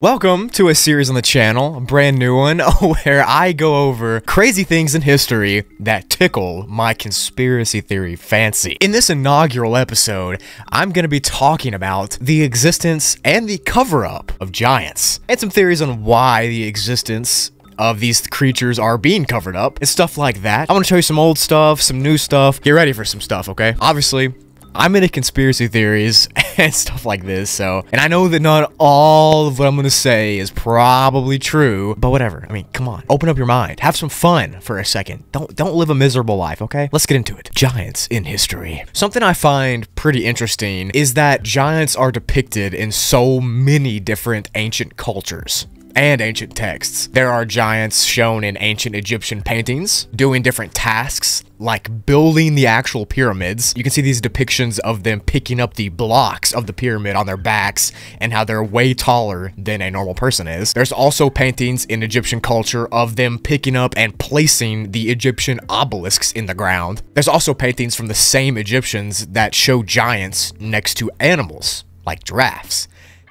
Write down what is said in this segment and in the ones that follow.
Welcome to a series on the channel, a brand new one, where I go over crazy things in history that tickle my conspiracy theory fancy. In this inaugural episode, I'm going to be talking about the existence and the cover-up of giants, and some theories on why the existence of these creatures are being covered up, and stuff like that. I'm to show you some old stuff, some new stuff. Get ready for some stuff, okay? Obviously, I'm into conspiracy theories and stuff like this, so, and I know that not all of what I'm gonna say is probably true, but whatever. I mean, come on, open up your mind, have some fun for a second. Don't don't live a miserable life, okay? Let's get into it. Giants in history. Something I find pretty interesting is that giants are depicted in so many different ancient cultures and ancient texts. There are giants shown in ancient Egyptian paintings doing different tasks like building the actual pyramids. You can see these depictions of them picking up the blocks of the pyramid on their backs and how they're way taller than a normal person is. There's also paintings in Egyptian culture of them picking up and placing the Egyptian obelisks in the ground. There's also paintings from the same Egyptians that show giants next to animals like giraffes.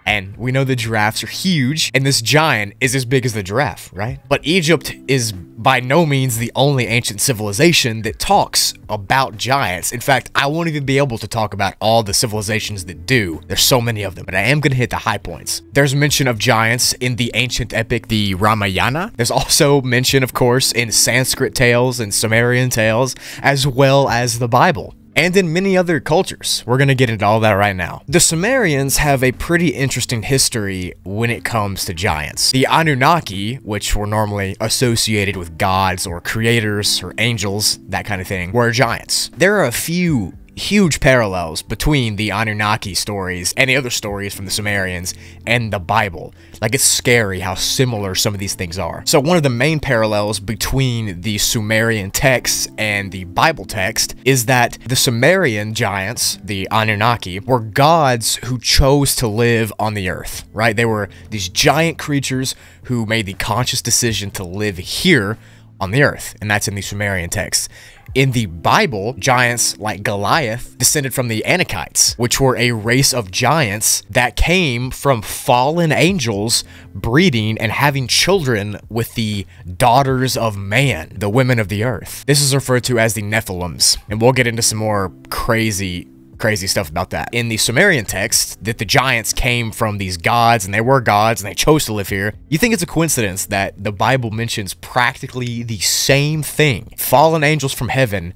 And we know the giraffes are huge, and this giant is as big as the giraffe, right? But Egypt is by no means the only ancient civilization that talks about giants. In fact, I won't even be able to talk about all the civilizations that do. There's so many of them, but I am going to hit the high points. There's mention of giants in the ancient epic, the Ramayana. There's also mention, of course, in Sanskrit tales and Sumerian tales, as well as the Bible and in many other cultures. We're going to get into all that right now. The Sumerians have a pretty interesting history when it comes to giants. The Anunnaki, which were normally associated with gods or creators or angels, that kind of thing, were giants. There are a few huge parallels between the Anunnaki stories and the other stories from the Sumerians and the Bible. Like, it's scary how similar some of these things are. So, one of the main parallels between the Sumerian texts and the Bible text is that the Sumerian giants, the Anunnaki, were gods who chose to live on the earth, right? They were these giant creatures who made the conscious decision to live here on the earth, and that's in the Sumerian texts. In the Bible, giants like Goliath descended from the Anakites, which were a race of giants that came from fallen angels breeding and having children with the daughters of man, the women of the earth. This is referred to as the Nephilims, and we'll get into some more crazy crazy stuff about that. In the Sumerian text, that the giants came from these gods and they were gods and they chose to live here, you think it's a coincidence that the Bible mentions practically the same thing. Fallen angels from heaven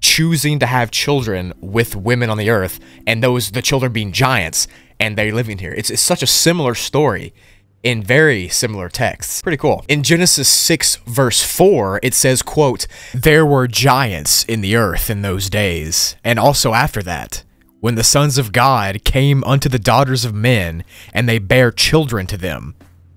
choosing to have children with women on the earth and those the children being giants and they living here. It's, it's such a similar story in very similar texts. Pretty cool. In Genesis 6 verse 4, it says, quote, There were giants in the earth in those days, and also after that, when the sons of God came unto the daughters of men, and they bare children to them.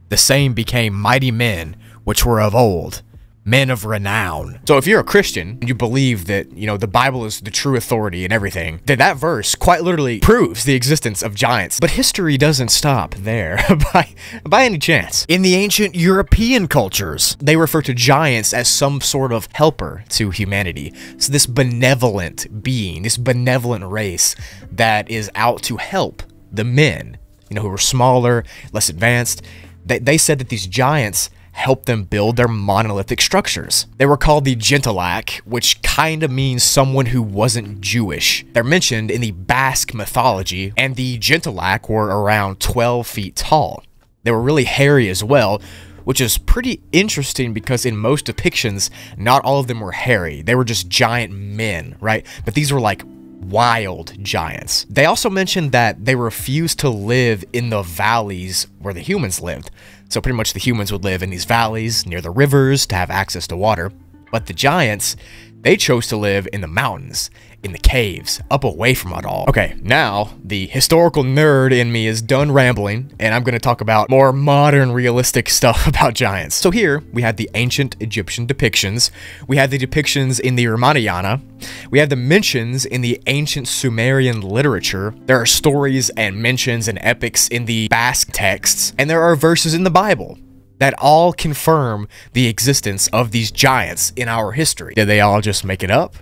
The same became mighty men, which were of old, men of renown. So if you're a Christian and you believe that, you know, the Bible is the true authority and everything, then that verse quite literally proves the existence of giants. But history doesn't stop there by, by any chance. In the ancient European cultures, they refer to giants as some sort of helper to humanity. So this benevolent being, this benevolent race that is out to help the men, you know, who are smaller, less advanced. They, they said that these giants help them build their monolithic structures. They were called the Jentilak, which kind of means someone who wasn't Jewish. They're mentioned in the Basque mythology, and the Jentilak were around 12 feet tall. They were really hairy as well, which is pretty interesting because in most depictions, not all of them were hairy. They were just giant men, right? But these were like wild giants. They also mentioned that they refused to live in the valleys where the humans lived. So pretty much the humans would live in these valleys near the rivers to have access to water. But the giants, they chose to live in the mountains, in the caves, up away from it all. Okay, now the historical nerd in me is done rambling, and I'm going to talk about more modern, realistic stuff about giants. So here, we have the ancient Egyptian depictions, we have the depictions in the Ramayana, we have the mentions in the ancient Sumerian literature, there are stories and mentions and epics in the Basque texts, and there are verses in the Bible that all confirm the existence of these giants in our history. Did they all just make it up?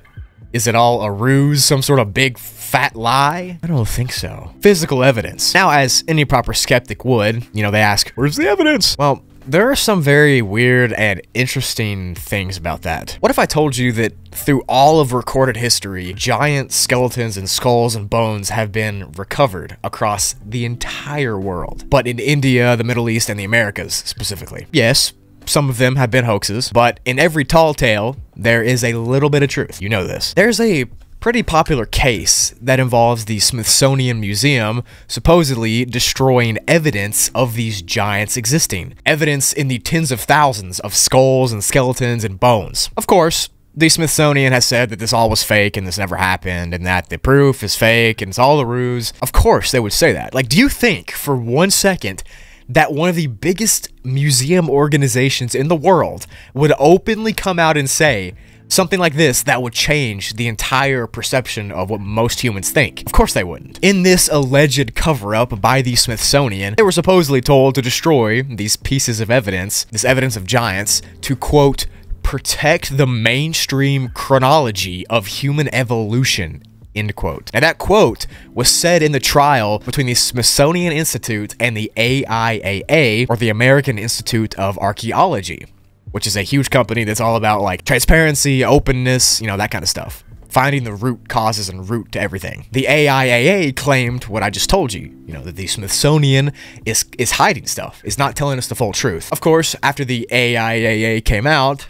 Is it all a ruse, some sort of big fat lie? I don't think so. Physical evidence. Now, as any proper skeptic would, you know, they ask, where's the evidence? Well, there are some very weird and interesting things about that. What if I told you that through all of recorded history, giant skeletons and skulls and bones have been recovered across the entire world, but in India, the Middle East, and the Americas specifically? Yes, some of them have been hoaxes, but in every tall tale, there is a little bit of truth. You know this. There's a pretty popular case that involves the Smithsonian Museum supposedly destroying evidence of these giants existing. Evidence in the tens of thousands of skulls and skeletons and bones. Of course, the Smithsonian has said that this all was fake and this never happened and that the proof is fake and it's all a ruse. Of course they would say that. Like, do you think for one second that one of the biggest museum organizations in the world would openly come out and say something like this that would change the entire perception of what most humans think. Of course they wouldn't. In this alleged cover-up by the Smithsonian, they were supposedly told to destroy these pieces of evidence, this evidence of giants, to quote, protect the mainstream chronology of human evolution End quote. Now that quote was said in the trial between the Smithsonian Institute and the AIAA, or the American Institute of Archaeology which is a huge company that's all about like transparency, openness, you know, that kind of stuff. Finding the root causes and root to everything. The AIAA claimed what I just told you, you know, that the Smithsonian is is hiding stuff, is not telling us the full truth. Of course, after the AIAA came out,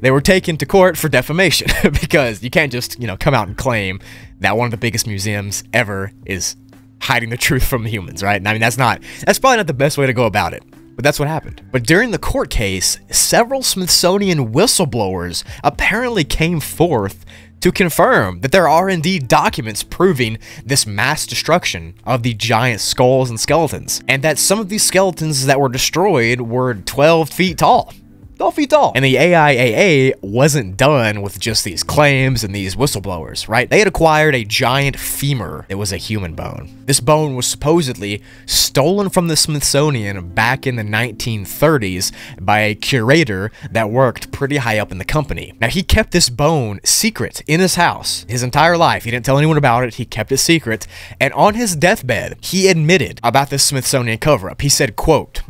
they were taken to court for defamation because you can't just, you know, come out and claim that one of the biggest museums ever is hiding the truth from the humans, right? And I mean, that's not, that's probably not the best way to go about it. But that's what happened. But during the court case, several Smithsonian whistleblowers apparently came forth to confirm that there are indeed documents proving this mass destruction of the giant skulls and skeletons, and that some of these skeletons that were destroyed were 12 feet tall. 12 feet tall. And the AIAA wasn't done with just these claims and these whistleblowers, right? They had acquired a giant femur that was a human bone. This bone was supposedly stolen from the Smithsonian back in the 1930s by a curator that worked pretty high up in the company. Now, he kept this bone secret in his house his entire life. He didn't tell anyone about it. He kept it secret. And on his deathbed, he admitted about the Smithsonian cover-up. He said, quote,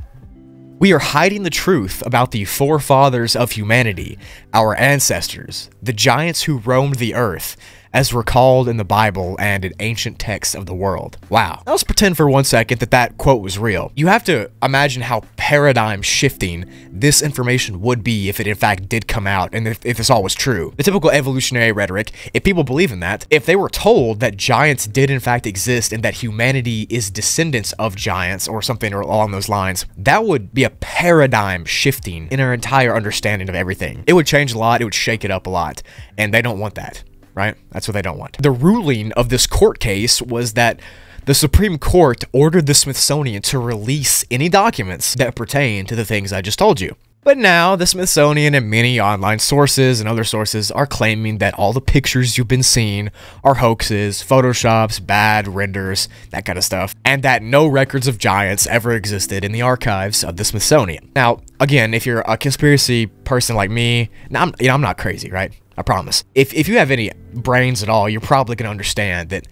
we are hiding the truth about the forefathers of humanity, our ancestors, the giants who roamed the earth, as recalled in the Bible and in ancient texts of the world. Wow. Now let's pretend for one second that that quote was real. You have to imagine how paradigm shifting this information would be if it in fact did come out and if, if this all was true. The typical evolutionary rhetoric, if people believe in that, if they were told that giants did in fact exist and that humanity is descendants of giants or something along those lines, that would be a paradigm shifting in our entire understanding of everything. It would change a lot, it would shake it up a lot, and they don't want that right? That's what they don't want. The ruling of this court case was that the Supreme Court ordered the Smithsonian to release any documents that pertain to the things I just told you. But now, the Smithsonian and many online sources and other sources are claiming that all the pictures you've been seeing are hoaxes, photoshops, bad renders, that kind of stuff, and that no records of giants ever existed in the archives of the Smithsonian. Now, again, if you're a conspiracy person like me, now I'm, you know, I'm not crazy, right? I promise. If, if you have any brains at all, you're probably going to understand that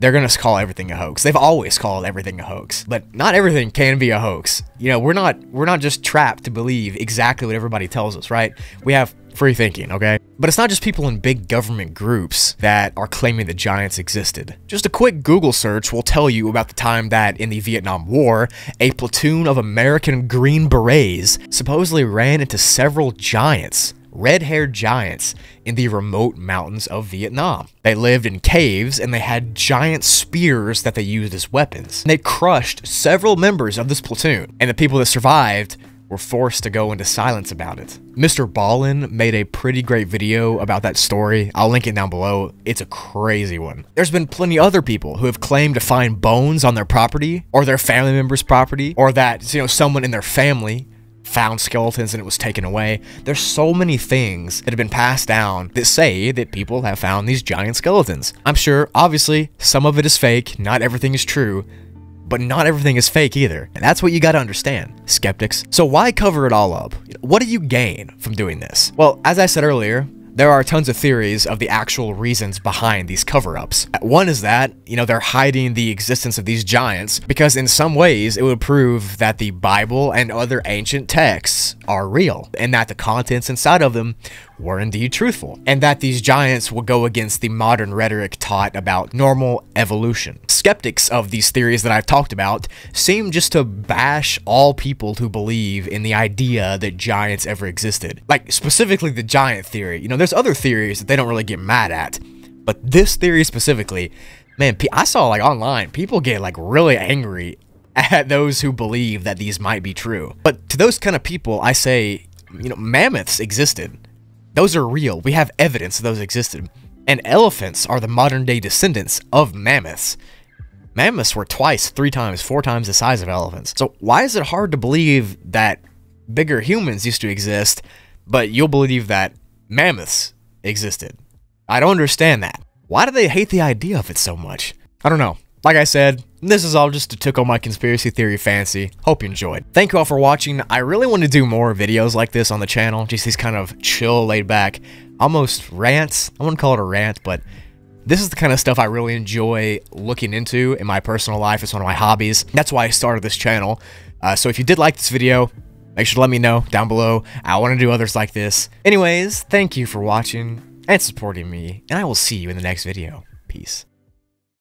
they're going to call everything a hoax. They've always called everything a hoax, but not everything can be a hoax. You know, we're not we're not just trapped to believe exactly what everybody tells us, right? We have free thinking, okay? But it's not just people in big government groups that are claiming the giants existed. Just a quick Google search will tell you about the time that in the Vietnam War, a platoon of American Green Berets supposedly ran into several giants red haired giants in the remote mountains of Vietnam. They lived in caves and they had giant spears that they used as weapons. And they crushed several members of this platoon, and the people that survived were forced to go into silence about it. Mr. Ballen made a pretty great video about that story. I'll link it down below. It's a crazy one. There's been plenty other people who have claimed to find bones on their property or their family member's property or that, you know, someone in their family found skeletons and it was taken away. There's so many things that have been passed down that say that people have found these giant skeletons. I'm sure, obviously, some of it is fake, not everything is true, but not everything is fake either. And that's what you gotta understand, skeptics. So why cover it all up? What do you gain from doing this? Well, as I said earlier, there are tons of theories of the actual reasons behind these cover-ups. One is that, you know, they're hiding the existence of these giants because in some ways it would prove that the Bible and other ancient texts are real and that the contents inside of them were indeed truthful and that these giants will go against the modern rhetoric taught about normal evolution. Skeptics of these theories that I've talked about seem just to bash all people who believe in the idea that giants ever existed. Like, specifically the giant theory. You know, there's other theories that they don't really get mad at, but this theory specifically, man, I saw like online, people get like really angry at those who believe that these might be true. But to those kind of people, I say, you know, mammoths existed. Those are real. We have evidence those existed. And elephants are the modern day descendants of mammoths. Mammoths were twice, three times, four times the size of elephants. So why is it hard to believe that bigger humans used to exist, but you'll believe that mammoths existed? I don't understand that. Why do they hate the idea of it so much? I don't know. Like I said, this is all just to tickle my conspiracy theory fancy. Hope you enjoyed. Thank you all for watching. I really want to do more videos like this on the channel. Just these kind of chill, laid back, almost rants. I wouldn't call it a rant, but this is the kind of stuff I really enjoy looking into in my personal life. It's one of my hobbies. That's why I started this channel. Uh, so if you did like this video, make sure to let me know down below. I want to do others like this. Anyways, thank you for watching and supporting me, and I will see you in the next video. Peace.